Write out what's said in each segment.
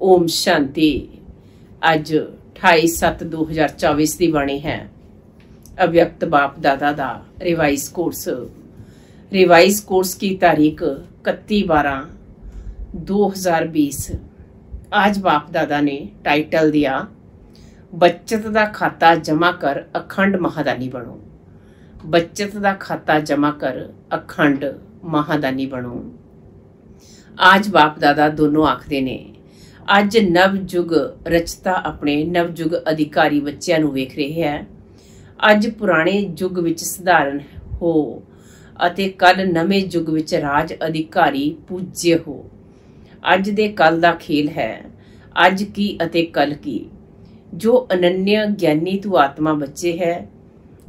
ਓਮ ਸ਼ਾਂਤੀ ਅੱਜ 28/7/2024 ਦੀ ਬਾਣੀ ਹੈ ਅਵਿਅਕਤ ਬਾਪ ਦਾਦਾ ਦਾ ਰਿਵਾਈਜ਼ ਕੋਰਸ ਰਿਵਾਈਜ਼ ਕੋਰਸ की तारीख 31/12/2020 आज बाप दादा ने टाइटल दिया बचत ਦਾ ਖਾਤਾ ਜਮਾ ਕਰ ਅਖੰਡ ਮਹਾਦਾਨੀ ਬਣੋ ਬਚਤ ਦਾ ਖਾਤਾ ਜਮਾ ਕਰ ਅਖੰਡ ਮਹਾਦਾਨੀ ਬਣੋ ਅੱਜ ਬਾਪ ਦਾਦਾ ਦੋਨੋਂ ਆਖਦੇ ਨੇ ਅੱਜ ਨਵਯੁਗ ਰਚਤਾ ਆਪਣੇ ਨਵਯੁਗ ਅਧਿਕਾਰੀ ਬੱਚਿਆਂ ਨੂੰ ਵੇਖ ਰਿਹਾ ਹੈ। ਅੱਜ ਪੁਰਾਣੇ ਯੁੱਗ ਵਿੱਚ ਸਧਾਰਨ ਹੋ ਅਤੇ ਕੱਲ ਨਵੇਂ ਯੁੱਗ ਵਿੱਚ ਰਾਜ ਅਧਿਕਾਰੀ ਪੂਜੇ ਹੋ। ਅੱਜ ਦੇ ਕੱਲ ਦਾ ਖੇਲ ਹੈ। ਅੱਜ ਕੀ ਅਤੇ ਕੱਲ ਕੀ? ਜੋ ਅਨੰਨਿਆ ਗਿਆਨੀ ਤੂੰ ਆਤਮਾ ਬੱਚੇ ਹੈ,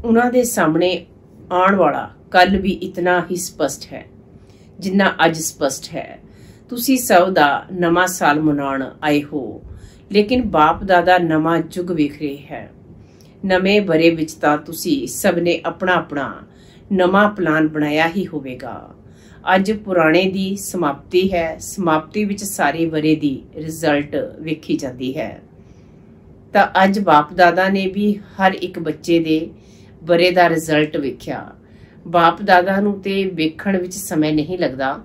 ਉਹਨਾਂ ਦੇ ਸਾਹਮਣੇ ਆਉਣ ਵਾਲਾ ਕੱਲ ਵੀ ਇਤਨਾ ਹੀ ਸਪਸ਼ਟ ਹੈ, ਜਿੰਨਾ ਅੱਜ ਸਪਸ਼ਟ ਹੈ। ਤੁਸੀਂ ਸਭ ਦਾ ਨਵਾਂ ਸਾਲ ਮਨਾਉਣ ਆਏ ਹੋ, ਲੇਕਿਨ ਬਾਪ ਦਾਦਾ ਨਵਾਂ ਯੁੱਗ ਵੇਖ ਰਹੇ ਹੈ। ਨਵੇਂ ਬਰੇ ਵਿੱਚ ਤਾਂ ਤੁਸੀਂ ਸਭ ਨੇ ਆਪਣਾ ਆਪਣਾ ਨਵਾਂ ਪਲਾਨ ਬਣਾਇਆ ਹੀ ਹੋਵੇਗਾ। ਅੱਜ ਪੁਰਾਣੇ ਦੀ ਸਮਾਪਤੀ ਹੈ, ਸਮਾਪਤੀ ਵਿੱਚ ਸਾਰੇ ਬਰੇ ਦੀ ਰਿਜ਼ਲਟ ਵੇਖੀ ਜਾਂਦੀ ਹੈ। ਤਾਂ ਅੱਜ ਬਾਪ ਦਾਦਾ ਨੇ ਵੀ ਹਰ ਇੱਕ ਬੱਚੇ ਦੇ ਬਰੇ ਦਾ ਰਿਜ਼ਲਟ ਵੇਖਿਆ। ਬਾਪ ਦਾਦਾ ਨੂੰ ਤੇ ਵੇਖਣ ਵਿੱਚ ਸਮਾਂ ਨਹੀਂ ਲੱਗਦਾ।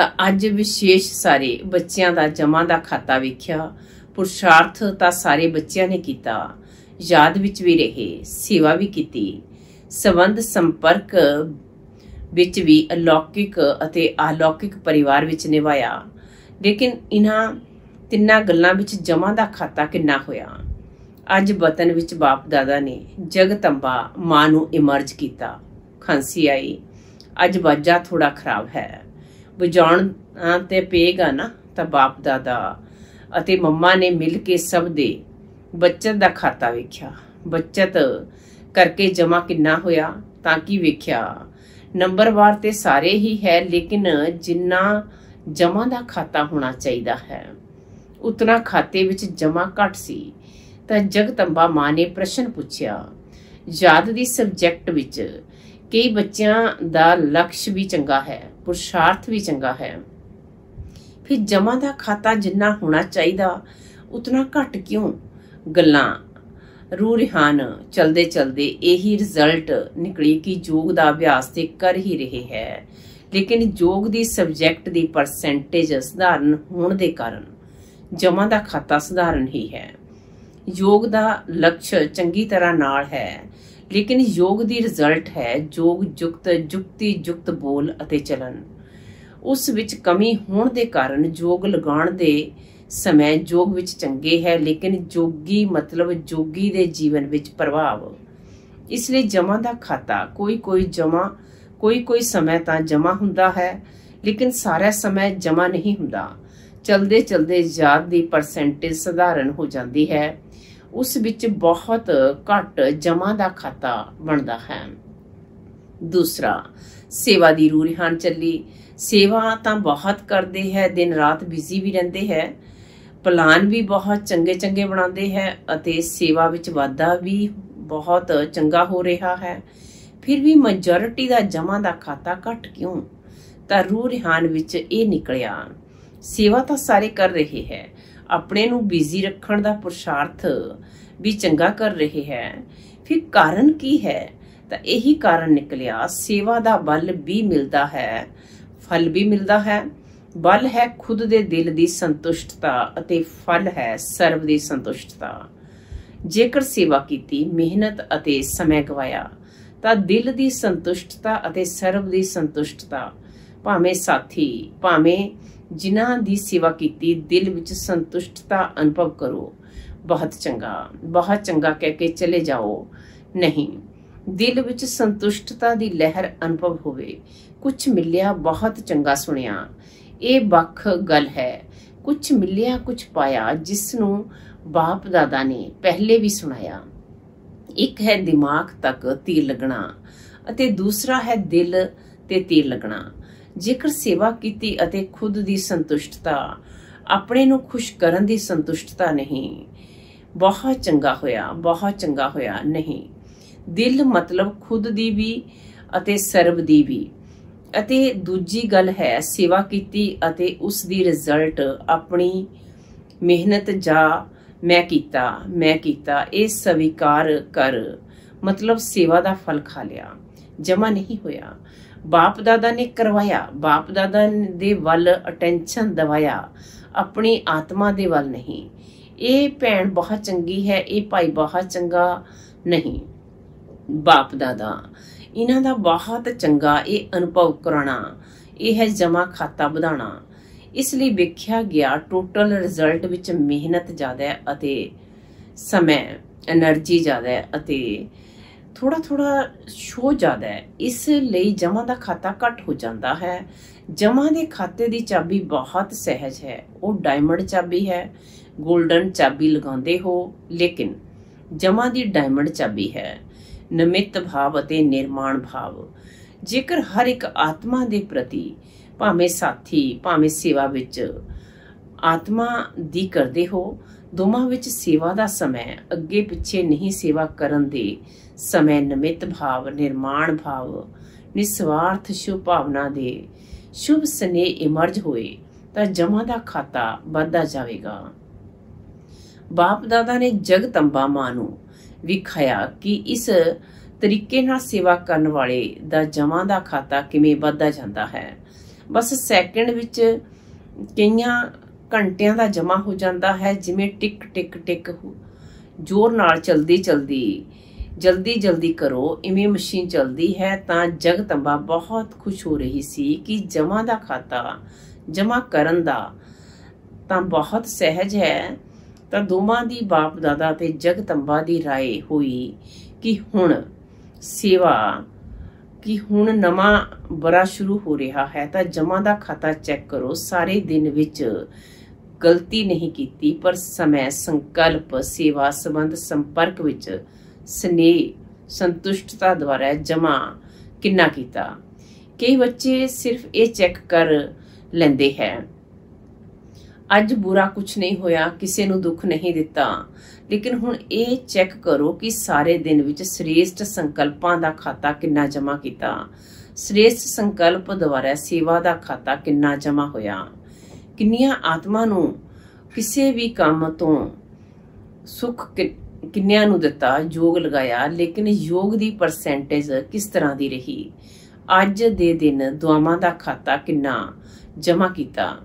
ਤਾਂ ਅੱਜ ਵਿਸ਼ੇਸ਼ ਸਾਰੇ ਬੱਚਿਆਂ ਦਾ ਜਮਾ ਦਾ ਖਾਤਾ ਵੇਖਿਆ। ਪੁਰਸ਼ਾਰਥ ਤਾਂ ਸਾਰੇ ਬੱਚਿਆਂ ਨੇ ਕੀਤਾ। ਯਾਦ ਵਿੱਚ ਵੀ ਰਹੇ, ਸੇਵਾ ਵੀ ਕੀਤੀ। ਸਬੰਧ ਸੰਪਰਕ ਵਿੱਚ ਵੀ ਅਲੌਕਿਕ ਅਤੇ ਅਲੌਕਿਕ ਪਰਿਵਾਰ ਵਿੱਚ ਨਿਭਾਇਆ। ਲੇਕਿਨ ਇਹਨਾਂ ਤਿੰਨਾਂ ਗੱਲਾਂ ਵਿੱਚ ਜਮਾ ਦਾ ਖਾਤਾ ਕਿੰਨਾ ਹੋਇਆ? ਅੱਜ ਵਤਨ ਵਿੱਚ ਬਾਪ ਦਾਦਾ ਨੇ ਜਗਤੰਬਾ ਮਾਂ ਨੂੰ ਇਮਰਜ ਕੀਤਾ। ਖਾਂਸੀ ਆਈ। ਅੱਜ ਵਾਜਾ ਥੋੜਾ ਖਰਾਬ ਹੈ। ਬੁਝਾਉਣ ਤੇ ਪਏਗਾ ਨਾ, ਤਾਂ ਬਾਪ ਦਾਦਾ ਅਤੇ ਮੰਮਾ ਨੇ ਮਿਲ ਕੇ ਸਭ ਦੇ ਬੱਚਤ ਦਾ ਖਾਤਾ ਵੇਖਿਆ। ਬੱਚਤ ਕਰਕੇ ਜਮਾ ਕਿੰਨਾ ਹੋਇਆ, ਤਾਂ ਕੀ ਵੇਖਿਆ? ਨੰਬਰਵਾਰ ਤੇ ਸਾਰੇ ਹੀ ਹੈ, ਲੇਕਿਨ ਜਿੰਨਾ ਜਮਾ ਦਾ ਖਾਤਾ ਹੋਣਾ ਚਾਹੀਦਾ ਹੈ, ਉਤਨਾ ਖਾਤੇ ਵਿੱਚ ਜਮਾ ਘਟ ਸੀ। ਤਾਂ ਜਗਤੰਬਾ ਮਾਂ ਨੇ ਪ੍ਰਸ਼ਨ ਪੁੱਛਿਆ, ਯਾਦ ਦੀ ਸਬਜੈਕਟ ਵਿੱਚ ਕਈ ਬੱਚਿਆਂ ਦਾ ਲਕਸ਼ ਵੀ ਚੰਗਾ ਹੈ? ਪੁਰਸ਼ਾਰਥ ਵੀ ਚੰਗਾ ਹੈ। ਫਿਰ ਜਮਾ ਦਾ ਖਾਤਾ ਜਿੰਨਾ ਹੋਣਾ ਚਾਹੀਦਾ, ਉਤਨਾ ਘਟ ਕਿਉਂ? ਗੱਲਾਂ। ਰੂ ਰਿਹਾਨ ਚਲਦੇ ਚਲਦੇ ਇਹੀ ਰਿਜ਼ਲਟ ਨਿਕਲੀ ਕਿ ਯੋਗ ਦਾ ਅਭਿਆਸ ਤੇ ਕਰ ਹੀ ਰਹੇ ਹੈ। ਲੇਕਿਨ ਯੋਗ ਦੀ ਸਬਜੈਕਟ ਦੀ ਪਰਸੈਂਟੇਜ ਸਧਾਰਨ ਹੋਣ ਦੇ ਕਾਰਨ ਜਮਾ ਦਾ ਖਾਤਾ ਸਧਾਰਨ ਹੀ ਹੈ। ਯੋਗ ਦਾ ਲਕਸ਼ ਚੰਗੀ ਤਰ੍ਹਾਂ ਨਾਲ ਹੈ। ਲੇਕਿਨ ਯੋਗ ਦੀ ਰਿਜ਼ਲਟ ਹੈ ਯੋਗ ਯੁਕਤ ਜੁਕਤੀ ਯੁਕਤ ਬੋਲ ਅਤੇ ਚਲਨ। ਉਸ ਵਿੱਚ ਕਮੀ ਹੋਣ ਦੇ ਕਾਰਨ ਯੋਗ ਲਗਾਉਣ ਦੇ ਸਮੇਂ ਯੋਗ ਵਿੱਚ ਚੰਗੇ ਹੈ, ਲੇਕਿਨ ਜੋਗੀ ਮਤਲਬ ਜੋਗੀ ਦੇ ਜੀਵਨ ਵਿੱਚ ਪ੍ਰਭਾਵ। ਇਸ ਲਈ ਜਮਾ ਦਾ ਖਾਤਾ, ਕੋਈ ਕੋਈ ਜਮਾ, ਕੋਈ ਕੋਈ ਸਮੇਂ ਤਾਂ ਜਮਾ ਹੁੰਦਾ ਹੈ, ਲੇਕਿਨ ਸਾਰਾ ਸਮੇਂ ਜਮਾ ਨਹੀਂ ਹੁੰਦਾ। ਚਲਦੇ ਚਲਦੇ ਯਾਦ ਦੀ ਪਰਸੈਂਟੇਜ ਸਧਾਰਨ ਹੋ ਜਾਂਦੀ ਹੈ। ਉਸ ਵਿੱਚ ਬਹੁਤ ਘੱਟ ਜਮਾ ਦਾ ਖਾਤਾ ਬਣਦਾ ਹੈ। ਦੂਸਰਾ, ਸੇਵਾ ਦੀ ਰੂਰੀਹਾਨ ਚੱਲੀ। ਸੇਵਾ ਤਾਂ ਬਹੁਤ ਕਰਦੇ ਹੈ, ਦਿਨ ਰਾਤ ਬਿਜ਼ੀ ਵੀ ਰਹਿੰਦੇ ਹੈ, ਪਲਾਨ ਵੀ ਬਹੁਤ ਚੰਗੇ ਚੰਗੇ ਬਣਾਉਂਦੇ ਹੈ ਅਤੇ ਸੇਵਾ ਵਿੱਚ ਵਾਧਾ ਵੀ ਬਹੁਤ ਚੰਗਾ ਹੋ ਰਿਹਾ ਹੈ। ਫਿਰ ਵੀ ਮੈਜੋਰਿਟੀ ਦਾ ਜਮਾ ਦਾ ਖਾਤਾ ਘਟ ਕਿਉਂ? ਤਾਂ ਰੂਹ ਰਿਹਾਨ ਵਿੱਚ ਇਹ ਨਿਕਲਿਆ, ਸੇਵਾ ਤਾਂ ਸਾਰੇ ਕਰ ਰਹੇ ਹੈ ਆਪਣੇ ਨੂੰ ਬਿਜ਼ੀ ਰੱਖਣ ਦਾ ਪੁਰਸ਼ਾਰਥ ਵੀ ਚੰਗਾ ਕਰ ਰਹੇ ਹੈ। ਫਿਰ ਕਾਰਨ ਕੀ ਹੈ? ਤਾਂ ਇਹੀ ਕਾਰਨ ਨਿਕਲਿਆ, ਸੇਵਾ ਦਾ ਬਲ ਵੀ ਮਿਲਦਾ ਹੈ, ਫਲ ਵੀ ਮਿਲਦਾ ਹੈ। ਬਲ ਹੈ ਖੁਦ ਦੇ ਦਿਲ ਦੀ ਸੰਤੁਸ਼ਟਤਾ ਅਤੇ ਫਲ ਹੈ ਸਰਬ ਦੀ ਸੰਤੁਸ਼ਟਤਾ। ਜੇਕਰ ਸੇਵਾ ਕੀਤੀ, ਮਿਹਨਤ ਅਤੇ ਸਮੇਂ ਗਵਾਇਆ, ਤਾਂ ਦਿਲ ਦੀ ਸੰਤੁਸ਼ਟਤਾ ਅਤੇ ਸਰਬ ਦੀ ਸੰਤੁਸ਼ਟਤਾ ਭਾਵੇਂ ਸਾਥੀ, ਭਾਵੇਂ ਜਿਨ੍ਹਾਂ ਦੀ ਸੇਵਾ ਕੀਤੀ, ਦਿਲ ਵਿੱਚ ਸੰਤੁਸ਼ਟਤਾ ਅਨੁਭਵ ਕਰੋ। ਬਹੁਤ ਚੰਗਾ ਬਹੁਤ ਚੰਗਾ ਕਹਿ ਕੇ ਚਲੇ ਜਾਓ। ਨਹੀਂ, ਦਿਲ ਵਿੱਚ ਸੰਤੁਸ਼ਟਤਾ ਦੀ ਲਹਿਰ ਅਨੁਭਵ ਹੋਵੇ। ਕੁਝ ਮਿਲਿਆ ਬਹੁਤ ਚੰਗਾ ਸੁਣਿਆ। ਇਹ ਵੱਖ ਗੱਲ ਹੈ। ਕੁਝ ਮਿਲਿਆ ਕੁਝ ਪਾਇਆ, ਜਿਸ ਨੂੰ ਬਾਪ ਦਾਦਾ ਨੇ ਪਹਿਲੇ ਵੀ ਸੁਣਾਇਆ। ਇੱਕ ਹੈ ਦਿਮਾਗ ਤੱਕ ਤੀਰ ਲੱਗਣਾ ਅਤੇ ਦੂਸਰਾ ਹੈ ਦਿਲ ਤੇ ਤੀਰ ਲੱਗਣਾ। ਜੇਕਰ ਸੇਵਾ ਕੀਤੀ ਅਤੇ ਖੁਦ ਦੀ ਸੰਤੁਸ਼ਟਤਾ, ਆਪਣੇ ਨੂੰ ਖੁਸ਼ ਕਰਨ ਦੀ ਸੰਤੁਸ਼ਟਤਾ ਨਹੀਂ, ਬਹੁਤ ਚੰਗਾ ਹੋਇਆ, ਬਹੁਤ ਚੰਗਾ ਹੋਇਆ, ਨਹੀਂ। ਦਿਲ ਮਤਲਬ ਖੁਦ ਦੀ ਵੀ ਅਤੇ ਸਰਬ ਦੀ ਵੀ। ਅਤੇ ਦੂਜੀ ਗੱਲ ਹੈ ਸੇਵਾ ਕੀਤੀ ਅਤੇ ਉਸ ਦੀ ਰਿਜ਼ਲਟ ਆਪਣੀ ਮਿਹਨਤ ਜਾਂ ਮੈਂ ਕੀਤਾ ਮੈਂ ਕੀਤਾ, ਇਹ ਸਵੀਕਾਰ ਕਰ, ਮਤਲਬ ਸੇਵਾ ਦਾ ਫਲ ਖਾ ਲਿਆ, ਜਮਾ ਨਹੀਂ ਹੋਇਆ। ਬਾਪ ਦਾਦਾ ਨੇ ਕਰਵਾਇਆ, ਬਾਪ ਦਾਦਾ ਦੇ ਵੱਲ ਅਟੈਂਸ਼ਨ ਦਿਵਾਇਆ, ਆਪਣੀ ਆਤਮਾ ਦੇ ਵੱਲ ਨਹੀਂ। ਇਹ ਭੈਣ ਬਹੁਤ ਚੰਗੀ ਹੈ, ਇਹ ਭਾਈ ਬਹੁਤ ਚੰਗਾ ਨਹੀਂ, ਬਾਪ ਦਾਦਾ। ਇਹਨਾਂ ਦਾ ਬਹੁਤ ਚੰਗਾ ਇਹ ਅਨੁਭਵ ਕਰਾਣਾ ਇਹ ਹੈ ਜਮਾ ਖਾਤਾ ਵਧਾਣਾ ਇਸ ਲਈ ਵੇਖਿਆ ਗਿਆ ਟੋਟਲ ਰਿਜ਼ਲਟ ਵਿੱਚ ਮਿਹਨਤ ਜ਼ਿਆਦਾ ਹੈ ਅਤੇ ਸਮੇਂ એનર્ਜੀ ਜ਼ਿਆਦਾ ਹੈ ਅਤੇ ਥੋੜਾ ਥੋੜਾ ਸ਼ੋ ਜ਼ਿਆਦਾ ਹੈ। ਇਸ ਲਈ ਜਮਾ ਦਾ ਖਾਤਾ ਘੱਟ ਹੋ ਜਾਂਦਾ ਹੈ। ਜਮਾ ਦੇ ਖਾਤੇ ਦੀ ਚਾਬੀ ਬਹੁਤ ਸਹਿਜ ਹੈ। ਉਹ ਡਾਇਮੰਡ ਚਾਬੀ ਹੈ 골ਡਨ ਚਾਬੀ ਲਗਾਉਂਦੇ ਹੋ, ਲੇਕਿਨ ਜਮਾ ਦੀ ਡਾਇਮੰਡ ਚਾਬੀ ਹੈ। ਨਮਿਤ ਭਾਵ ਅਤੇ ਨਿਰਮਾਣ ਭਾਵ। ਜੇਕਰ ਹਰ ਇੱਕ ਆਤਮਾ ਦੇ ਪ੍ਰਤੀ, ਭਾਵੇਂ ਸਾਥੀ, ਭਾਵੇਂ ਸੇਵਾ ਵਿੱਚ ਆਤਮਾ ਦੀ ਕਰਦੇ ਹੋ ਦੋਵਾਂ ਵਿੱਚ ਸੇਵਾ ਦਾ ਸਮਾਂ ਅੱਗੇ ਪਿੱਛੇ ਨਹੀਂ ਸੇਵਾ ਕਰਨ ਦੇ ਸਮੇਂ ਨਮਿਤ ਭਾਵ, ਨਿਰਮਾਣ ਭਾਵ, ਨਿਸਵਾਰਥ ਸ਼ੁਭ ਭਾਵਨਾ ਦੇ ਸ਼ੁਭ ਸਨੇ ਇਮਰਜ ਹੋਏ ਤਾਂ ਜਮਾ ਦਾ ਖਾਤਾ ਵੱਧਦਾ ਜਾਵੇਗਾ। ਬਾਪ ਦਾਦਾ ਨੇ ਜਗਤੰਬਾ ਮਾਂ ਨੂੰ ਵਿਖਾਇਆ ਕਿ ਇਸ ਤਰੀਕੇ ਨਾਲ ਸੇਵਾ ਕਰਨ ਵਾਲੇ ਦਾ ਜਮਾ ਦਾ ਖਾਤਾ ਕਿਵੇਂ ਵੱਧਦਾ ਜਾਂਦਾ ਹੈ। ਬਸ ਸੈਕਿੰਡ ਵਿੱਚ ਕਈਆਂ ਘੰਟਿਆਂ ਦਾ ਜਮਾ ਹੋ ਜਾਂਦਾ ਹੈ, ਜਿਵੇਂ ਟਿਕ ਟਿਕ ਟਿਕ ਜ਼ੋਰ ਨਾਲ ਚਲਦੀ ਚਲਦੀ, ਜਲਦੀ ਜਲਦੀ ਕਰੋ, ਇਵੇਂ ਮਸ਼ੀਨ ਚਲਦੀ ਹੈ ਤਾਂ ਜਗਤੰਬਾ ਬਹੁਤ ਖੁਸ਼ ਹੋ ਰਹੀ ਸੀ ਕਿ ਜਮਾ ਦਾ ਖਾਤਾ ਜਮਾ ਕਰਨ ਦਾ ਤਾਂ ਬਹੁਤ ਸਹਿਜ ਹੈ। ਤਾਂ ਦੋਵਾਂ ਦੀ ਬਾਪ ਦਾਦਾ ਤੇ ਜਗਤੰਬਾ ਦੀ ਰਾਏ ਹੋਈ ਕਿ ਹੁਣ ਸੇਵਾ, ਕਿ ਹੁਣ ਨਵਾਂ ਬਰਾ ਸ਼ੁਰੂ ਹੋ ਰਿਹਾ ਹੈ ਤਾਂ ਜਮਾ ਦਾ ਖਾਤਾ ਚੈੱਕ ਕਰੋ। ਸਾਰੇ ਦਿਨ ਵਿੱਚ ਗਲਤੀ ਨਹੀਂ ਕੀਤੀ, ਪਰ ਸਮੇਂ ਸੰਕਲਪ, ਸੇਵਾ ਸੰਬੰਧ, ਸੰਪਰਕ ਵਿੱਚ ਸਨੇਹ, ਸੰਤੁਸ਼ਟਤਾ ਦੁਆਰਾ ਜਮਾ ਕਿੰਨਾ ਕੀਤਾ? ਕਈ ਬੱਚੇ ਸਿਰਫ ਇਹ ਚੈੱਕ ਕਰ ਲੈਂਦੇ ਹੈ, ਅੱਜ ਬੁਰਾ ਕੁਝ ਨਹੀਂ ਹੋਇਆ, ਕਿਸੇ ਨੂੰ ਦੁੱਖ ਨਹੀਂ ਦਿੱਤਾ। ਲੇਕਿਨ ਹੁਣ ਇਹ ਚੈੱਕ ਕਰੋ ਕਿ ਸਾਰੇ ਦਿਨ ਵਿੱਚ ਸ੍ਰੇਸ਼ਟ ਸੰਕਲਪਾਂ ਦਾ ਖਾਤਾ ਕਿੰਨਾ ਜਮਾ ਕੀਤਾ? ਸ੍ਰੇਸ਼ਟ ਸੰਕਲਪ ਦੁਆਰਾ ਸੇਵਾ ਦਾ ਖਾਤਾ ਕਿੰਨਾ ਜਮਾ ਹੋਇਆ? ਕਿੰਨੀਆਂ ਆਤਮਾ ਨੂੰ ਕਿਸੇ ਵੀ ਕੰਮ ਤੋਂ ਸੁੱਖ ਕਿੰਨਿਆਂ ਨੂੰ ਦਿੱਤਾ, ਯੋਗ ਲਗਾਇਆ, ਲੇਕਿਨ ਯੋਗ ਦੀ ਪਰਸੈਂਟੇਜ ਕਿਸ ਤਰ੍ਹਾਂ ਦੀ ਰਹੀ? ਅੱਜ ਦੇ ਦਿਨ ਦੁਆਵਾਂ ਦਾ ਖਾਤਾ ਕਿੰਨਾ ਜਮਾ ਕੀਤਾ?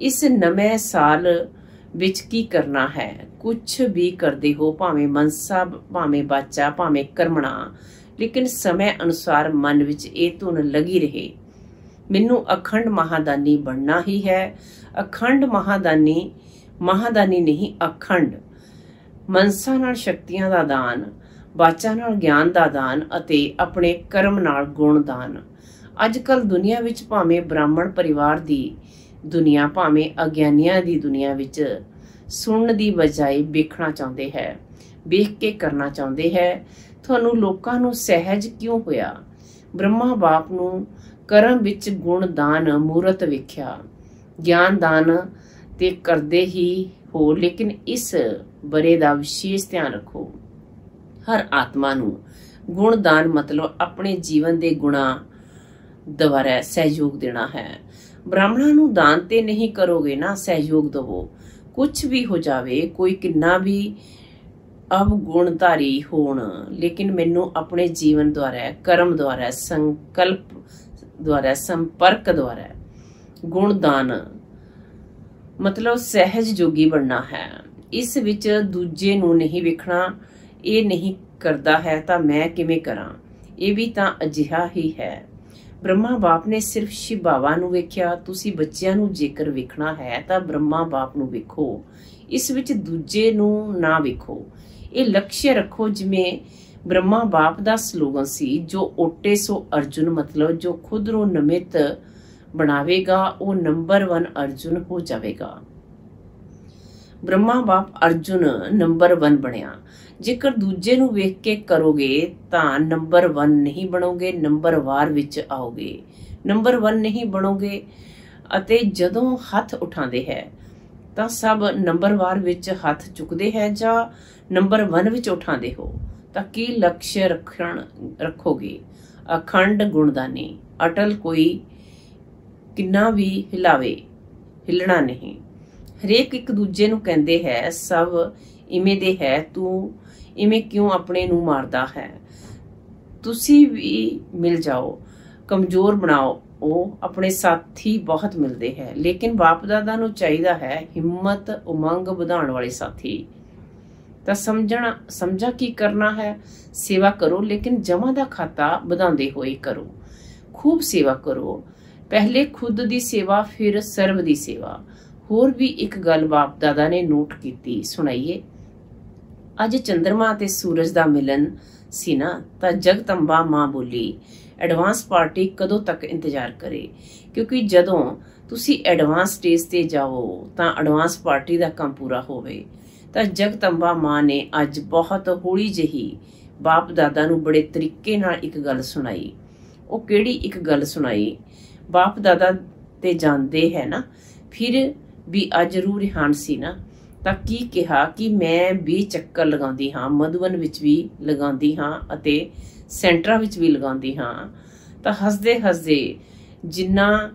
ਇਸ ਨਵੇਂ ਸਾਲ ਵਿੱਚ ਕੀ ਕਰਨਾ ਹੈ? ਕੁਝ ਵੀ ਕਰਦੇ ਹੋ, ਭਾਵੇਂ ਮਨਸਾ, ਭਾਵੇਂ ਬਾਚਾ, ਭਾਵੇਂ ਕਰਮਣਾ, ਲੇਕਿਨ ਸਮੇਂ ਅਨੁਸਾਰ ਮਨ ਵਿੱਚ ਇਹ ਧੁਨ ਲੱਗੀ ਰਹੇ। ਮੈਨੂੰ ਅਖੰਡ ਮਹਾਦਾਨੀ ਬਣਨਾ ਹੀ ਹੈ। ਅਖੰਡ ਮਹਾਦਾਨੀ ਮਹਾਦਾਨੀ ਨਹੀਂ, ਅਖੰਡ। ਮਨਸਾ ਨਾਲ ਸ਼ਕਤੀਆਂ ਦਾ ਦਾਨ, ਬਾਚਾ ਨਾਲ ਗਿਆਨ ਦਾ ਦਾਨ ਅਤੇ ਆਪਣੇ ਕਰਮ ਨਾਲ ਗੁਣ ਦਾਨ। ਅੱਜ ਕੱਲ ਦੁਨੀਆ ਵਿੱਚ ਭਾਵੇਂ ਬ੍ਰਾਹਮਣ ਪਰਿਵਾਰ ਦੀ ਦੁਨੀਆ, ਭਾਵੇਂ ਅਗਿਆਨੀਆਂ ਦੀ ਦੁਨੀਆ ਵਿੱਚ ਸੁਣਨ ਦੀ ਬਜਾਏ ਵੇਖਣਾ ਚਾਹੁੰਦੇ ਹੈ, ਵੇਖ ਕੇ ਕਰਨਾ ਚਾਹੁੰਦੇ ਹੈ, ਤੁਹਾਨੂੰ ਲੋਕਾਂ ਨੂੰ ਸਹਿਜ ਕਿਉਂ ਹੋਇਆ? ਬ੍ਰਹਮਾ ਬਾਪ ਨੂੰ ਕਰਮ ਵਿੱਚ ਗੁਣ ਦਾਨ ਮੂਰਤ ਵੇਖਿਆ। ਗਿਆਨ ਦਾਨ ਤੇ ਕਰਦੇ ਹੀ ਹੋ, ਲੇਕਿਨ ਇਸ ਬਰੇ ਦਾ ਵਿਸ਼ੇਸ਼ ਧਿਆਨ ਰੱਖੋ। ਹਰ ਆਤਮਾ ਨੂੰ ਗੁਣ ਦਾਨ ਮਤਲਬ ਆਪਣੇ ਜੀਵਨ ਦੇ ਗੁਣਾ ਦੁਆਰਾ ਸਹਿਯੋਗ ਦੇਣਾ ਹੈ। ਬ੍ਰਾਹਮਣਾਂ ਨੂੰ ਦਾਨ ਤੇ ਨਹੀਂ ਕਰੋਗੇ ਨਾ ਸਹਿਯੋਗ ਦਵੋ। ਕੁਝ ਵੀ ਹੋ ਜਾਵੇ, ਕੋਈ ਕਿੰਨਾ ਵੀ ਅਬ ਗੁਣਧਾਰੀ ਹੋਣ, ਲੇਕਿਨ ਮੈਨੂੰ ਆਪਣੇ ਜੀਵਨ ਦੁਆਰਾ, ਕਰਮ ਦੁਆਰਾ, ਸੰਕਲਪ ਦੁਆਰਾ, ਸੰਪਰਕ ਦੁਆਰਾ ਗੁਣਦਾਨ। ਮਤਲਬ ਸਹਿਜ ਜੋਗੀ ਬਣਨਾ ਹੈ। ਇਸ ਵਿੱਚ ਦੂਜੇ ਨੂੰ ਨਹੀਂ ਵੇਖਣਾ, ਇਹ ਨਹੀਂ ਕਰਦਾ ਹੈ ਤਾਂ ਮੈਂ ਕਿਵੇਂ ਕਰਾਂ? ਇਹ ਵੀ ਤਾਂ ਅਜਿਹਾ ਹੀ ਹੈ। ਬ੍ਰਹਮਾ ਬਾਪ ਨੇ ਸਿਰਫ ਸ਼ਿਵ ਬਾਬਾ ਨੂੰ ਵੇਖਿਆ, ਤੁਸੀਂ ਬੱਚਿਆਂ ਨੂੰ ਜੇਕਰ ਵੇਖਣਾ ਹੈ ਤਾਂ ਬ੍ਰਹਮਾ ਬਾਪ ਨੂੰ ਵੇਖੋ। ਇਸ ਵਿੱਚ ਦੂਜੇ ਨੂੰ ਨਾ ਵੇਖੋ। ਇਹ ਲਕਸ਼ ਰੱਖੋ ਜਿਵੇਂ ਬ੍ਰਹਮਾ ਬਾਪ ਦਾ ਸਲੋਗਨ ਸੀ, ਜੋ ਓਟੇ ਸੋ ਅਰਜੁਨ ਮਤਲਬ ਜੋ ਖੁਦ ਨੂੰ ਨਮਿਤ ਬਣਾਵੇਗਾ, ਉਹ ਨੰਬਰ 1 ਅਰਜੁਨ ਹੋ ਜਾਵੇਗਾ। ਬ੍ਰਹਮਾ ਬਾਪ ਅਰਜੁਨ ਨੰਬਰ 1 ਬਣਿਆ। ਜੇਕਰ ਦੂਜੇ ਨੂੰ ਵੇਖ ਕੇ ਕਰੋਗੇ, ਤਾਂ ਨੰਬਰ 1 ਨਹੀਂ ਬਣੋਗੇ ਨੰਬਰ ਵਾਰ ਵਿੱਚ ਆਓਗੇ। ਨੰਬਰ 1 ਨਹੀਂ ਬਣੋਗੇ ਅਤੇ ਜਦੋਂ ਹੱਥ ਉਠਾਉਂਦੇ ਹੈ, ਤਾਂ ਸਭ ਨੰਬਰ ਵਾਰ ਵਿੱਚ ਹੱਥ ਚੁੱਕਦੇ ਹੈ ਜਾਂ ਨੰਬਰ 1 ਵਿੱਚ ਉਠਾਉਂਦੇ ਹੋ, ਤਾਂ ਕੀ ਲਕਸ਼ ਰੱਖਣ, ਰੱਖੋਗੇ? ਅਖੰਡ ਗੁਣਦਾਨੀ, ਅਟਲ ਕੋਈ ਕਿੰਨਾ ਵੀ ਹਿਲਾਵੇ, ਹਿਲਣਾ ਨਹੀਂ। ਹਰੇਕ ਇੱਕ ਦੂਜੇ ਨੂੰ ਕਹਿੰਦੇ ਹੈ, ਸਭ ਇਵੇਂ ਦੇ ਹੈ, ਤੂੰ ਇਵੇਂ ਕਿਉਂ ਆਪਣੇ ਨੂੰ ਮਾਰਦਾ ਹੈ? ਤੁਸੀਂ ਵੀ ਮਿਲ ਜਾਓ, ਕਮਜ਼ੋਰ ਬਣਾਓ, ਉਹ ਆਪਣੇ ਸਾਥੀ ਬਹੁਤ ਮਿਲਦੇ ਹੈ। ਲੇਕਿਨ ਬਾਪ ਦਾਦਾ ਨੂੰ ਚਾਹੀਦਾ ਹੈ ਹਿੰਮਤ, ਉਮੰਗ ਵਧਾਉਣ ਵਾਲੇ ਸਾਥੀ। ਤਾਂ ਸਮਝਣਾ, ਸਮਝਾ ਕੀ ਕਰਨਾ ਹੈ? ਸੇਵਾ ਕਰੋ, ਲੇਕਿਨ ਜਮਾ ਦਾ ਖਾਤਾ ਵਧਾਉਂਦੇ ਹੋਏ ਕਰੋ। ਖੂਬ ਸੇਵਾ ਕਰੋ। ਪਹਿਲੇ ਖੁਦ ਦੀ ਸੇਵਾ, ਫਿਰ ਸਰਬ ਦੀ ਸੇਵਾ। ਹੋਰ ਵੀ ਇੱਕ ਗੱਲ ਬਾਪ ਦਾਦਾ ਨੇ ਨੋਟ ਕੀਤੀ, ਸੁਣਾਈਏ। ਅੱਜ ਚੰ드ਰਮਾ ਤੇ ਸੂਰਜ ਦਾ ਮਿਲਨ ਸੀ ਨਾ, ਤਾਂ ਜਗਤੰਬਾ ਮਾਂ ਬੋਲੀ, ਐਡਵਾਂਸ ਪਾਰਟੀ ਕਦੋਂ ਤੱਕ ਇੰਤਜ਼ਾਰ ਕਰੇ? ਕਿਉਂਕਿ ਜਦੋਂ ਤੁਸੀਂ ਐਡਵਾਂਸ ਸਟੇਜ ਤੇ ਜਾਵੋ ਤਾਂ ਐਡਵਾਂਸ ਪਾਰਟੀ ਦਾ ਕੰਮ ਪੂਰਾ ਹੋਵੇ। ਤਾਂ ਜਗਤੰਬਾ ਮਾਂ ਨੇ ਅੱਜ ਬਹੁਤ ਹੌਲੀ ਜਹੀ ਬਾਪ ਦਾਦਾ ਨੂੰ ਬੜੇ ਤਰੀਕੇ ਨਾਲ ਇੱਕ ਗੱਲ ਸੁਣਾਈ। ਉਹ ਕਿਹੜੀ ਇੱਕ ਗੱਲ ਸੁਣਾਈ? ਬਾਪ ਦਾਦਾ ਤੇ ਜਾਂਦੇ ਹੈ ਨਾ, ਫਿਰ ਵੀ ਅੱਜ ਰੂਹ ਰਿਹਾਨ ਸੀ ਨਾ, ਤਾਂ ਕੀ ਕਿਹਾ ਕਿ ਮੈਂ ਵੀ ਚੱਕਰ ਲਗਾਉਂਦੀ ਹਾਂ, ਮਧੂਬਨ ਵਿੱਚ ਵੀ ਲਗਾਉਂਦੀ ਹਾਂ ਅਤੇ ਸੈਂਟਰਾਂ ਵਿੱਚ ਵੀ ਲਗਾਉਂਦੀ ਹਾਂ। ਤਾਂ ਹੱਸਦੇ ਹੱਸਦੇ ਜਿਨ੍ਹਾਂ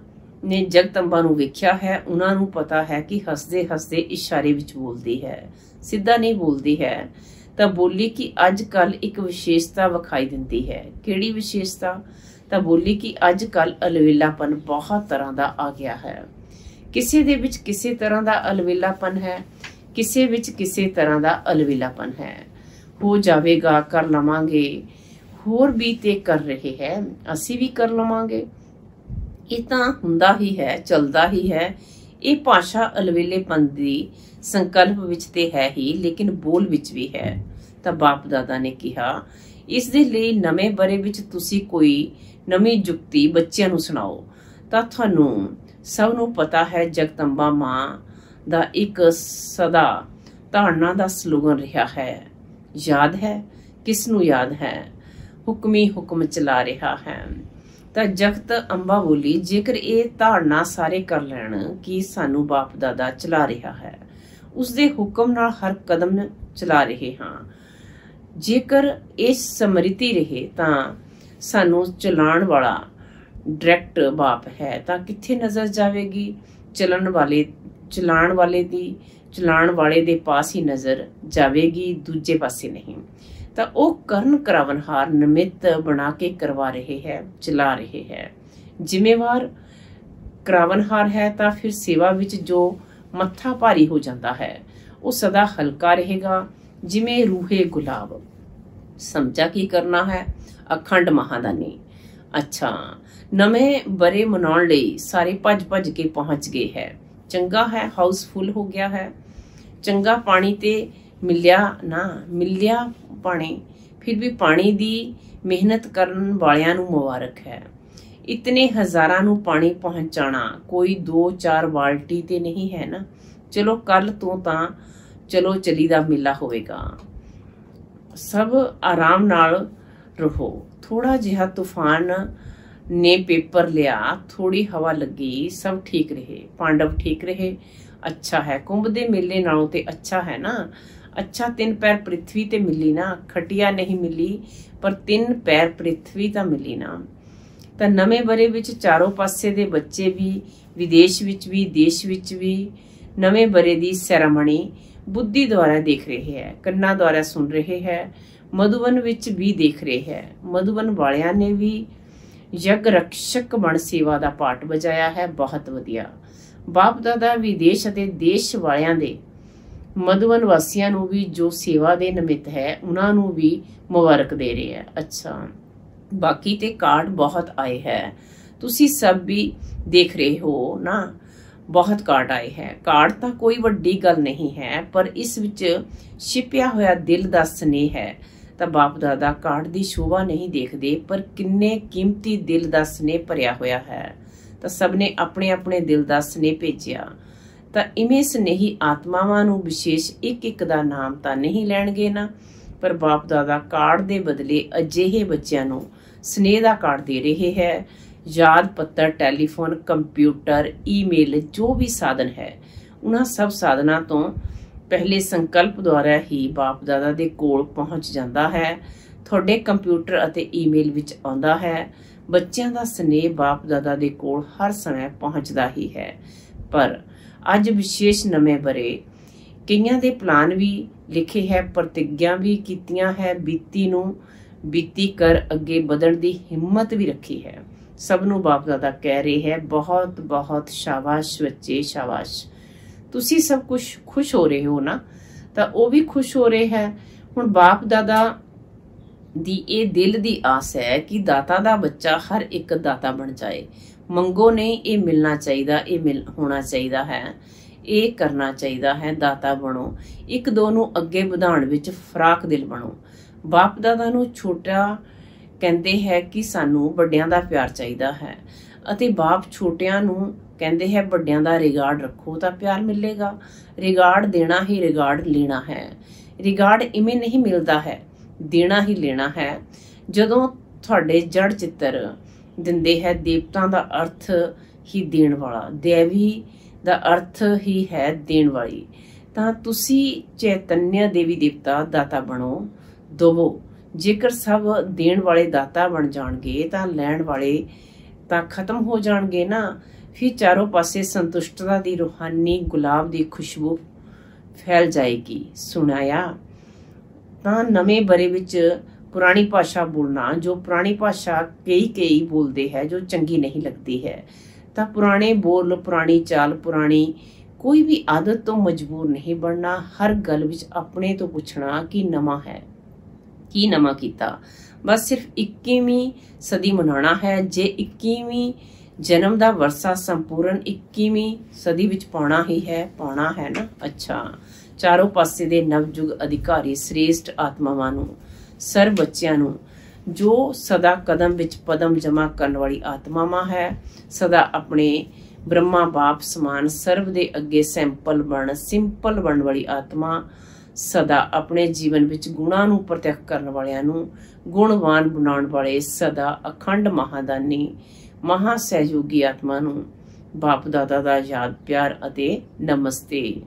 ਨੇ ਜਗਤੰਬਾ ਨੂੰ ਵੇਖਿਆ ਹੈ, ਉਹਨਾਂ ਨੂੰ ਪਤਾ ਹੈ ਕਿ ਹੱਸਦੇ ਹੱਸਦੇ ਇਸ਼ਾਰੇ ਵਿੱਚ ਬੋਲਦੀ ਹੈ, ਸਿੱਧਾ ਨਹੀਂ ਬੋਲਦੀ ਹੈ। ਤਾਂ ਬੋਲੀ ਕਿ ਅੱਜ ਕੱਲ ਇੱਕ ਵਿਸ਼ੇਸ਼ਤਾ ਵਿਖਾਈ ਦਿੰਦੀ ਹੈ। ਕਿਹੜੀ ਵਿਸ਼ੇਸ਼ਤਾ? ਤਾਂ ਬੋਲੀ ਕਿ ਅੱਜ ਕੱਲ ਅਲਵੇਲਾਪਨ ਬਹੁਤ ਤਰ੍ਹਾਂ ਦਾ ਆ ਗਿਆ ਹੈ। ਕਿਸੇ ਦੇ ਵਿੱਚ ਕਿਸੇ ਤਰ੍ਹਾਂ ਦਾ ਅਲਵੇਲਾਪਨ ਹੈ, ਕਿਸੇ ਵਿੱਚ ਕਿਸੇ ਤਰ੍ਹਾਂ ਦਾ ਅਲਵੇਲਾਪਨ ਹੈ। ਹੋ ਜਾਵੇਗਾ, ਕਰ ਲਵਾਂਗੇ। ਹੋਰ ਵੀ ਤੇ ਕਰ ਰਹੇ ਹੈ, ਅਸੀਂ ਵੀ ਕਰ ਲਵਾਂਗੇ। ਇਹ ਤਾਂ ਹੁੰਦਾ ਹੀ ਹੈ, ਚੱਲਦਾ ਹੀ ਹੈ। ਇਹ ਭਾਸ਼ਾ ਅਲਵੇਲੇਪਨ ਦੀ ਸੰਕਲਪ ਵਿੱਚ ਤੇ ਹੈ ਹੀ, ਲੇਕਿਨ ਬੋਲ ਵਿੱਚ ਵੀ ਹੈ। ਤਾਂ ਬਾਪ ਦਾਦਾ ਨੇ ਕਿਹਾ, ਇਸ ਦੇ ਲਈ ਨਵੇਂ ਬਰੇ ਵਿੱਚ ਤੁਸੀਂ ਕੋਈ ਨਵੀਂ ਜੁਗਤੀ ਬੱਚਿਆਂ ਨੂੰ ਸੁਣਾਓ। ਤਾਂ ਤੁਹਾਨੂੰ ਸਭ ਨੂੰ ਪਤਾ ਹੈ ਜਗਤੰਬਾ ਮਾਂ ਦਾ ਇੱਕ ਸਦਾ ਧਾਰਨਾ ਦਾ ਸਲੋਗਨ ਰਿਹਾ ਹੈ। ਯਾਦ ਹੈ? ਕਿਸ ਨੂੰ ਯਾਦ ਹੈ? ਹੁਕਮੀ ਹੁਕਮ ਚਲਾ ਰਿਹਾ ਹੈ। ਤਾਂ ਜਗਤ ਅੰਬਾ ਬੋਲੀ, ਜੇਕਰ ਇਹ ਧਾਰਨਾ ਸਾਰੇ ਕਰ ਲੈਣ ਕਿ ਸਾਨੂੰ ਬਾਪ ਦਾਦਾ ਚਲਾ ਰਿਹਾ ਹੈ, ਉਸ ਦੇ ਹੁਕਮ ਨਾਲ ਹਰ ਕਦਮ ਚਲਾ ਰਹੇ ਹਾਂ। ਜੇਕਰ ਇਹ ਸਮਰਿਤੀ ਰਹੇ ਤਾਂ ਸਾਨੂੰ ਚਲਾਉਣ ਵਾਲਾ ਡਾਇਰੈਕਟ ਬਾਪ ਹੈ। ਤਾਂ ਕਿੱਥੇ ਨਜ਼ਰ ਜਾਵੇਗੀ? ਚੱਲਣ ਵਾਲੇ, ਚਲਾਉਣ ਵਾਲੇ ਦੀ, ਚਲਾਉਣ ਵਾਲੇ ਦੇ ਪਾਸ ਹੀ ਨਜ਼ਰ ਜਾਵੇਗੀ, ਦੂਜੇ ਪਾਸੇ ਨਹੀਂ। ਤਾਂ ਉਹ ਕਰਨ ਕਰਾਵਨਹਾਰ ਨਿਮਿਤ ਬਣਾ ਕੇ ਕਰਵਾ ਰਹੇ ਹੈ, ਚਲਾ ਰਹੇ ਹੈ। ਜ਼ਿੰਮੇਵਾਰ ਕਰਾਵਨਹਾਰ ਹੈ ਤਾਂ ਫਿਰ ਸੇਵਾ ਵਿੱਚ ਜੋ ਮੱਥਾ ਭਾਰੀ ਹੋ ਜਾਂਦਾ ਹੈ, ਉਹ ਸਦਾ ਹਲਕਾ ਰਹੇਗਾ, ਜਿਵੇਂ ਰੂਹੇ ਗੁਲਾਬ। ਸਮਝਾ ਕੀ ਕਰਨਾ ਹੈ? ਅਖੰਡ ਮਹਾਦਾਨੀ। ਅੱਛਾ, ਨਵੇਂ ਬਰੇ ਮਨਾਉਣ ਲਈ ਸਾਰੇ ਭੱਜ ਭੱਜ ਕੇ ਪਹੁੰਚ ਗਏ ਹੈ। ਚੰਗਾ ਹੈ, ਹਾਊਸਫੁੱਲ ਹੋ ਗਿਆ ਹੈ। ਚੰਗਾ ਪਾਣੀ ਤੇ ਮਿਲਿਆ ਨਾ, ਮਿਲਿਆ ਪਾਣੀ, ਫਿਰ ਵੀ ਪਾਣੀ ਦੀ ਮਿਹਨਤ ਕਰਨ ਵਾਲਿਆਂ ਨੂੰ ਮੁਬਾਰਕ ਹੈ। ਇਤਨੇ ਹਜ਼ਾਰਾਂ ਨੂੰ ਪਾਣੀ ਪਹੁੰਚਾਣਾ ਕੋਈ 2-4 ਬਾਲਟੀ ਤੇ ਨਹੀਂ ਹੈ ਨਾ? ਚਲੋ ਕੱਲ ਤੋਂ ਤਾਂ ਚਲੋ ਚਲੀ ਦਾ ਮੇਲਾ ਹੋਵੇਗਾ। ਸਭ ਆਰਾਮ ਨਾਲ ਰਹੋ। ਥੋੜਾ ਜਿਹਾ ਤੂਫਾਨ ਨੇ ਪੇਪਰ ਲਿਆ ਥੋੜੀ ਹਵਾ ਲੱਗੀ, ਸਭ ਠੀਕ ਰਹੇ। ਪਾਂਡਵ ਠੀਕ ਰਹੇ। ਅੱਛਾ ਹੈ। ਕੁੰਭ ਦੇ ਮੇਲੇ ਨਾਲੋਂ ਤੇ ਅੱਛਾ ਹੈ ਨਾ? ਅੱਛਾ, ਤਿੰਨ ਪੈਰ ਪ੍ਰithvi ਤੇ ਮਿਲੀ ਨਾ। ਖਟਿਆ ਨਹੀਂ ਮਿਲੀ, ਪਰ ਤਿੰਨ ਪੈਰ ਪ੍ਰithvi ਤਾਂ ਮਿਲੀ ਨਾ। ਤਾਂ ਨਵੇਂ ਬਰੇ ਵਿੱਚ ਚਾਰੋਂ ਪਾਸੇ ਦੇ ਬੱਚੇ ਵੀ, ਵਿਦੇਸ਼ ਵਿੱਚ ਵੀ, ਦੇਸ਼ ਵਿੱਚ ਵੀ ਨਵੇਂ ਬਰੇ ਦੀ ਸੈਰਾਮਣੀ ਬੁੱਧੀ ਦੁਆਰਾ ਦੇਖ ਰਹੇ ਹੈ, ਕੰਨਾਂ ਦੁਆਰਾ ਸੁਣ ਰਹੇ ਹੈ, ਮਧੂਬਨ ਵਿੱਚ ਵੀ ਦੇਖ ਰਹੇ ਹੈ। ਮਧੂਬਨ ਵਾਲਿਆਂ ਨੇ ਵੀ ਯਗ ਰਕਸ਼ਕ ਬਣ ਸੇਵਾ ਦਾ ਪਾਠ ਵਜਾਇਆ ਹੈ, ਬਹੁਤ ਵਧੀਆ। ਬਾਪ ਦਾਦਾ ਵਿਦੇਸ਼ ਅਤੇ ਦੇਸ਼ ਵਾਲਿਆਂ ਦੇ ਮਧੂਬਨ ਵਾਸੀਆਂ ਨੂੰ ਵੀ ਜੋ ਸੇਵਾ ਦੇ ਨਿਮਿਤ ਹੈ, ਉਹਨਾਂ ਨੂੰ ਵੀ ਮੁਬਾਰਕ ਦੇ ਰਹੇ ਹੈ। ਅੱਛਾ। ਬਾਕੀ ਤੇ ਕਾਰਡ ਬਹੁਤ ਆਏ ਹੈ। ਤੁਸੀਂ ਸਭ ਵੀ ਦੇਖ ਰਹੇ ਹੋ ਨਾ, ਬਹੁਤ ਕਾਰਡ ਆਏ ਹੈ। ਕਾਰਡ ਤਾਂ ਕੋਈ ਵੱਡੀ ਗੱਲ ਨਹੀਂ ਹੈ, ਪਰ ਇਸ ਵਿੱਚ ਛਿਪਿਆ ਹੋਇਆ ਦਿਲ ਦਾ ਸਨੇਹ ਹੈ। ਤਾਂ ਬਾਪ ਦਾਦਾ ਕਾਰਡ ਦੀ ਸ਼ੋਭਾ ਨਹੀਂ ਦੇਖਦੇ, ਪਰ ਕਿੰਨੇ ਕੀਮਤੀ ਦਿਲ ਦਾ ਸਨੇਹ ਭਰਿਆ ਹੋਇਆ ਹੈ। ਤਾਂ ਸਭ ਨੇ ਆਪਣੇ ਆਪਣੇ ਦਿਲ ਦਾ ਸਨੇਹ ਭੇਜਿਆ। ਤਾਂ ਇਵੇਂ ਸਨੇਹੀ ਆਤਮਾਵਾਂ ਨੂੰ ਵਿਸ਼ੇਸ਼ ਇੱਕ ਇੱਕ ਦਾ ਨਾਮ ਤਾਂ ਨਹੀਂ ਲੈਣਗੇ ਨਾ, ਪਰ ਬਾਪ ਦਾਦਾ ਕਾਰਡ ਦੇ ਬਦਲੇ ਅਜਿਹੇ ਬੱਚਿਆਂ ਨੂੰ ਸਨੇਹ ਦਾ ਕਾਰਡ ਦੇ ਰਹੇ ਹੈ। ਯਾਦ ਪੱਤਰ, ਟੈਲੀਫੋਨ, ਕੰਪਿਊਟਰ, ਈਮੇਲ ਜੋ ਵੀ ਸਾਧਨ ਹੈ, ਉਹਨਾਂ ਸਭ ਸਾਧਨਾਂ ਤੋਂ ਪਹਿਲੇ ਸੰਕਲਪ ਦੁਆਰਾ ਹੀ ਬਾਪ ਦਾਦਾ ਦੇ ਕੋਲ ਪਹੁੰਚ ਜਾਂਦਾ ਹੈ। ਤੁਹਾਡੇ ਕੰਪਿਊਟਰ ਅਤੇ ਈਮੇਲ ਵਿੱਚ ਆਉਂਦਾ ਹੈ। ਬੱਚਿਆਂ ਦਾ ਸਨੇਹ ਬਾਪ ਦਾਦਾ ਦੇ ਕੋਲ ਹਰ ਸਮੇਂ ਪਹੁੰਚਦਾ ਹੀ ਹੈ। ਪਰ ਅੱਜ ਵਿਸ਼ੇਸ਼ ਨਵੇਂ ਬਰੇ। ਕਈਆਂ ਦੇ ਪਲਾਨ ਵੀ ਲਿਖੇ ਹੈ, ਪ੍ਰਤੀਗਿਆ ਵੀ ਕੀਤੀਆਂ ਹੈ, ਬੀਤੀ ਨੂੰ ਬੀਤੀ ਕਰ ਅੱਗੇ ਵਧਣ ਦੀ ਹਿੰਮਤ ਵੀ ਰੱਖੀ ਹੈ। ਸਭ ਨੂੰ ਬਾਪ ਦਾਦਾ ਕਹਿ ਰਹੇ ਹੈ, ਬਹੁਤ ਬਹੁਤ ਸ਼ਾਬਾਸ਼ ਬੱਚੇ, ਸ਼ਾਬਾਸ਼। ਤੁਸੀਂ ਸਭ ਕੁਝ ਖੁਸ਼ ਹੋ ਰਹੇ ਹੋ ਨਾ? ਤਾਂ ਉਹ ਵੀ ਖੁਸ਼ ਹੋ ਰਹੇ ਹੈ। ਹੁਣ ਬਾਪ ਦਾਦਾ ਦੀ ਇਹ ਦਿਲ ਦੀ ਆਸ ਹੈ ਕਿ ਦਾਤਾ ਦਾ ਬੱਚਾ ਹਰ ਇੱਕ ਦਾਤਾ ਬਣ ਜਾਏ। ਮੰਗੋ ਨਹੀਂ, ਇਹ ਮਿਲਣਾ ਚਾਹੀਦਾ, ਇਹ ਮਿਲ, ਹੋਣਾ ਚਾਹੀਦਾ ਹੈ। ਇਹ ਕਰਨਾ ਚਾਹੀਦਾ ਹੈ, ਦਾਤਾ ਬਣੋ। ਇੱਕ ਦੋ ਨੂੰ ਅੱਗੇ ਵਧਾਉਣ ਵਿੱਚ ਫਰਾਕ ਦਿਲ ਬਣੋ। ਬਾਪ ਦਾਦਾ ਨੂੰ ਛੋਟਾ ਕਹਿੰਦੇ ਹੈ ਕਿ ਸਾਨੂੰ ਵੱਡਿਆਂ ਦਾ ਪਿਆਰ ਚਾਹੀਦਾ ਹੈ ਅਤੇ ਬਾਪ ਛੋਟਿਆਂ ਨੂੰ ਕਹਿੰਦੇ ਹੈ ਵੱਡਿਆਂ ਦਾ ਰਿਗਾਰਡ ਰੱਖੋ ਤਾਂ ਪਿਆਰ ਮਿਲੇਗਾ। ਰਿਗਾਰਡ ਦੇਣਾ ਹੀ ਰਿਗਾਰਡ ਲੈਣਾ ਹੈ। ਰਿਗਾਰਡ ਇਵੇਂ ਨਹੀਂ ਮਿਲਦਾ ਹੈ। ਦੇਣਾ ਹੀ ਲੈਣਾ ਹੈ। ਜਦੋਂ ਤੁਹਾਡੇ ਜੜ ਚਿੱਤਰ ਦਿੰਦੇ ਹੈ, ਦੇਵਤਾ ਦਾ ਅਰਥ ਹੀ ਦੇਣ ਵਾਲਾ, ਦੇਵੀ ਦਾ ਅਰਥ ਹੀ ਹੈ ਦੇਣ ਵਾਲੀ। ਤਾਂ ਤੁਸੀਂ ਚੈਤਨਿਆ ਦੇਵੀ ਦੇਵਤਾ ਦਾਤਾ ਬਣੋ, ਦਵੋ। ਜੇਕਰ ਸਭ ਦੇਣ ਵਾਲੇ ਦਾਤਾ ਬਣ ਜਾਣਗੇ, ਤਾਂ ਲੈਣ ਵਾਲੇ ਤਾਂ ਖਤਮ ਹੋ ਜਾਣਗੇ ਨਾ। ਫਿਰ ਚਾਰੋਂ ਪਾਸੇ ਸੰਤੁਸ਼ਟਤਾ ਦੀ ਰੂਹਾਨੀ, ਗੁਲਾਬ ਦੀ ਖੁਸ਼ਬੂ ਫੈਲ ਜਾਏਗੀ। ਸੁਣਾਇਆ? ਤਾਂ ਨਵੇਂ ਬਰੇ ਵਿੱਚ ਪੁਰਾਣੀ ਭਾਸ਼ਾ ਬੋਲਣਾ, ਜੋ ਪੁਰਾਣੀ ਭਾਸ਼ਾ ਕਈ ਕਈ ਬੋਲਦੇ ਹੈ, ਜੋ ਚੰਗੀ ਨਹੀਂ ਲੱਗਦੀ ਹੈ, ਤਾਂ ਪੁਰਾਣੇ ਬੋਲ, ਪੁਰਾਣੀ ਚਾਲ, ਪੁਰਾਣੀ ਕੋਈ ਵੀ ਆਦਤ ਤੋਂ ਮਜਬੂਰ ਨਹੀਂ ਬਣਨਾ, ਹਰ ਗੱਲ ਵਿੱਚ ਆਪਣੇ ਤੋਂ ਪੁੱਛਣਾ ਕਿ ਨਵਾਂ ਹੈ, ਕੀ ਨਵਾਂ ਕੀਤਾ। ਬਸ ਸਿਰਫ 21ਵੀਂ ਸਦੀ ਮਨਾਉਣਾ ਹੈ, ਜੇ 21ਵੀਂ ਜਨਮ ਦਾ ਵਰਸਾ ਸੰਪੂਰਨ 21ਵੀਂ ਸਦੀ ਵਿੱਚ ਪਾਉਣਾ ਹੀ ਹੈ, ਪਾਉਣਾ ਹੈ ਨਾ, ਅੱਛਾ। ਚਾਰੋਂ ਪਾਸੇ ਦੇ ਨਵਯੁਗ ਅਧਿਕਾਰੀ ਸ੍ਰੇਸ਼ਟ ਆਤਮਾਵਾਂ ਨੂੰ ਸਰਬ ਬੱਚਿਆਂ ਨੂੰ, ਜੋ ਸਦਾ ਕਦਮ ਵਿੱਚ ਪਦਮ ਜਮਾ ਕਰਨ ਵਾਲੀ ਆਤਮਾਵਾਂ ਹੈ, ਸਦਾ ਆਪਣੇ ਬ੍ਰਹਮਾ ਬਾਪ ਸਮਾਨ ਸਰਬ ਦੇ ਅੱਗੇ ਸੈਂਪਲ ਬਣ, ਸਿੰਪਲ ਬਣਨ ਵਾਲੀ ਆਤਮਾ, ਸਦਾ ਆਪਣੇ ਜੀਵਨ ਵਿੱਚ ਗੁਣਾਂ ਨੂੰ ਪ੍ਰਤੱਖ ਕਰਨ ਵਾਲਿਆਂ ਨੂੰ, ਗੁਣਵਾਨ ਬਣਾਉਣ ਵਾਲੇ ਸਦਾ ਅਖੰਡ ਮਹਾਦਾਨੀ ਮਹਾ ਸਹਿਯੋਗੀ ਆਤਮਾ ਨੂੰ ਬਾਪ ਦਾਦਾ ਦਾ ਯਾਦ, ਪਿਆਰ ਅਤੇ ਨਮਸਤੇ।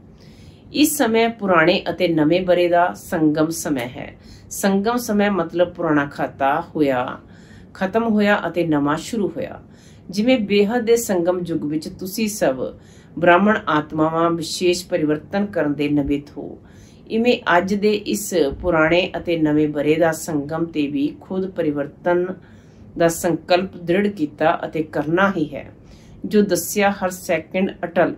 ਇਸ ਸਮੇਂ ਪੁਰਾਣੇ ਅਤੇ ਨਵੇਂ ਬਰੇ ਦਾ ਸੰਗਮ ਸਮੇਂ ਹੈ। ਸੰਗਮ ਸਮੇਂ ਮਤਲਬ ਪੁਰਾਣਾ ਖਾਤਾ ਹੋਇਆ, ਖਤਮ ਹੋਇਆ ਅਤੇ ਨਵਾਂ ਸ਼ੁਰੂ ਹੋਇਆ। ਜਿਵੇਂ ਬੇਹਦ ਦੇ ਸੰਗਮ ਯੁੱਗ ਵਿੱਚ ਤੁਸੀਂ ਸਭ ਬ੍ਰਾਹਮਣ ਆਤਮਾਵਾਂ ਵਿਸ਼ੇਸ਼ ਪਰਿਵਰਤਨ ਕਰਨ ਦੇ ਨਵਿਤ ਹੋ। ਇਵੇਂ ਅੱਜ ਦੇ ਇਸ ਪੁਰਾਣੇ ਅਤੇ ਨਵੇਂ ਬਰੇ ਦਾ ਸੰਗਮ ਤੇ ਵੀ ਖੁਦ ਪਰਿਵਰਤਨ ਦਾ ਸੰਕਲਪ ਦ੍ਰਿੜ ਕੀਤਾ ਅਤੇ ਕਰਨਾ ਹੀ ਹੈ। ਜੋ ਦੱਸਿਆ ਹਰ ਸੈਕਿੰਡ ਅਟਲ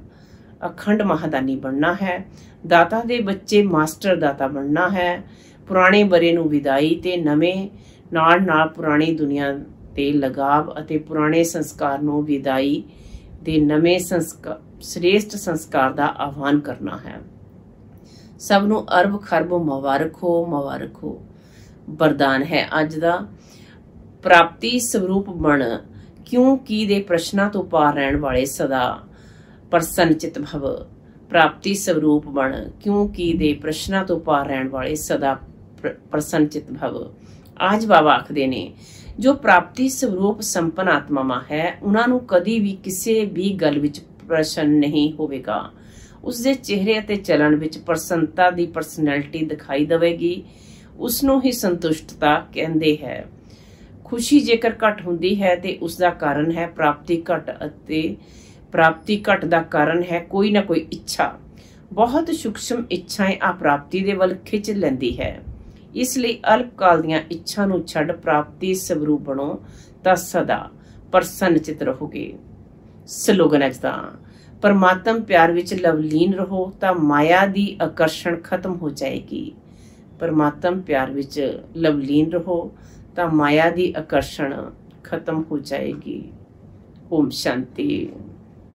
ਅਖੰਡ ਮਹਾਦਾਨੀ ਬਣਨਾ ਹੈ। ਦਾਤਾ ਦੇ ਬੱਚੇ ਮਾਸਟਰ ਦਾਤਾ ਬਣਨਾ ਹੈ। ਪੁਰਾਣੇ ਬਰੇ ਨੂੰ ਵਿਦਾਈ ਤੇ ਨਵੇਂ ਨਾਲ ਨਾਲ ਪੁਰਾਣੀ ਦੁਨੀਆ ਤੇ ਲਗਾਵ ਅਤੇ ਪੁਰਾਣੇ ਸੰਸਕਾਰ ਨੂੰ ਵਿਦਾਈ ਦੇ ਨਵੇਂ ਸੰਸਕਾਰ ਸ੍ਰੇਸ਼ਟ ਸੰਸਕਾਰ ਦਾ ਆਹਵਾਨ ਕਰਨਾ ਹੈ। ਸਭ ਨੂੰ ਅਰਬ ਖਰਬ ਮੁਬਾਰਕ ਹੋ ਮੁਬਾਰਕ ਹੋ। ਵਰਦਾਨ ਹੈ ਅੱਜ ਦਾ। ਪ੍ਰਾਪਤੀ ਸਰੂਪ ਬਣ। ਕਿਉਂ ਕੀ ਦੇ ਪ੍ਰਸ਼ਨਾਂ ਤੋਂ ਪਾਰ ਰਹਿਣ ਵਾਲੇ ਸਦਾ। ਪ੍ਰਸੰਨ ਚਿਤ ਭਵ, ਪ੍ਰਾਪਤੀ ਸਰੂਪ ਬਣ ਕਿਉਂ ਦੇ ਪ੍ਰਸ਼ਨਾਂ ਤੋਂ ਪਾਰ ਰਹਿਣ ਵਾਲੇ ਸਦਾ ਪ੍ਰਸੰਨ ਚਿਤ ਭਵ। ਆਜ ਬਾਬਾ ਆਖਦੇ ਨੇ, ਜੋ ਪ੍ਰਾਪਤੀ ਸਰੂਪ ਸੰਪਨ ਆਤਮਾਵਾਂ ਹੈ, ਉਹਨਾਂ ਨੂੰ ਕਦੀ ਵੀ ਕਿਸੇ ਵੀ ਗੱਲ ਵਿੱਚ ਪ੍ਰਸ਼ਨ ਨਹੀਂ ਹੋਵੇਗਾ। ਉਸ ਦੇ ਚਿਹਰੇ ਅਤੇ ਚਲਣ ਵਿੱਚ ਪ੍ਰਸੰਨਤਾ ਦੀ ਪਰਸਨੈਲਿਟੀ ਦਿਖਾਈ ਦੇਵੇਗੀ। ਉਸ ਨੂੰ ਹੀ ਸੰਤੁਸ਼ਟਤਾ ਕਹਿੰਦੇ ਹੈ। ਖੁਸ਼ੀ ਜੇਕਰ ਘਟ ਹੁੰਦੀ ਹੈ ਤੇ ਉਸ ਦਾ ਕਾਰਨ ਹੈ ਪ੍ਰਾਪਤੀ ਘਟ ਅਤੇ ਪ੍ਰਾਪਤੀ ਘਟ ਦਾ ਕਾਰਨ ਹੈ ਕੋਈ ਨਾ ਕੋਈ ਇੱਛਾ। ਬਹੁਤ ਸੂਖਸ਼ਮ ਇੱਛਾएं ਆ ਪ੍ਰਾਪਤੀ ਦੇ ਵੱਲ ਖਿੱਚ ਲੈਂਦੀ ਹੈ। ਇਸ ਲਈ ਅਲਪਕਾਲ ਦੀਆਂ ਇੱਛਾ ਨੂੰ ਛੱਡ ਪ੍ਰਾਪਤੀ ਸਵਰੂਪ ਬਣੋ ਤਾਂ ਸਦਾ ਪ੍ਰਸੰਨ ਚਿਤ ਰਹੋਗੇ। ਸਲੋਗਨ ਹੈ ਤਾਂ ਪਰਮਾਤਮ ਪਿਆਰ ਵਿੱਚ ਲਵਲੀਨ ਰਹੋ ਤਾਂ ਮਾਇਆ ਦੀ ਆਕਰਸ਼ਣ ਖਤਮ ਹੋ ਜਾਏਗੀ। ਪਰਮਾਤਮ ਪਿਆਰ ਵਿੱਚ ਲਵਲੀਨ ਰਹੋ ਤਾਂ ਮਾਇਆ ਦੀ ਆਕਰਸ਼ਣ ਖਤਮ ਹੋ ਜਾਏਗੀ। ਓਮ ਸ਼ਾਂਤੀ।